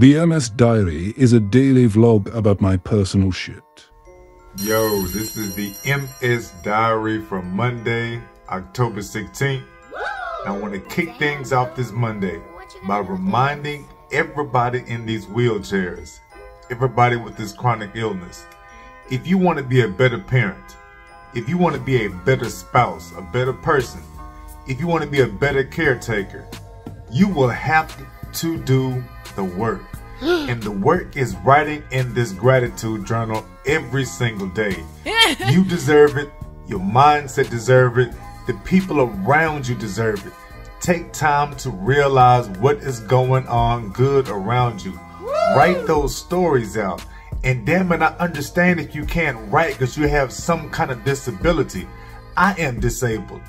The MS Diary is a daily vlog about my personal shit. Yo, this is the MS Diary for Monday, October 16th. I want to kick things off this Monday by reminding everybody in these wheelchairs, everybody with this chronic illness, if you want to be a better parent, if you want to be a better spouse, a better person, if you want to be a better caretaker, you will have to do the work. and the work is writing in this gratitude journal every single day. you deserve it. Your mindset deserve it. The people around you deserve it. Take time to realize what is going on good around you. Write those stories out. And damn it, I understand if you can't write because you have some kind of disability. I am disabled.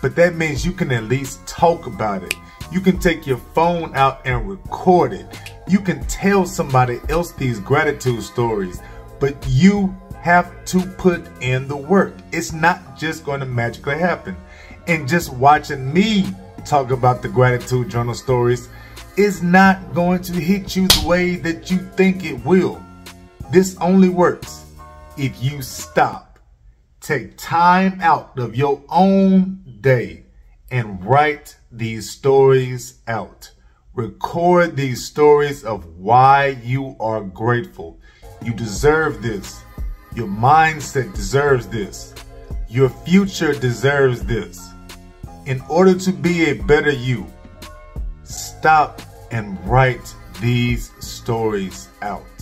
But that means you can at least talk about it. You can take your phone out and record it. You can tell somebody else these gratitude stories, but you have to put in the work. It's not just going to magically happen. And just watching me talk about the gratitude journal stories is not going to hit you the way that you think it will. This only works if you stop, take time out of your own day and write these stories out. Record these stories of why you are grateful. You deserve this. Your mindset deserves this. Your future deserves this. In order to be a better you, stop and write these stories out.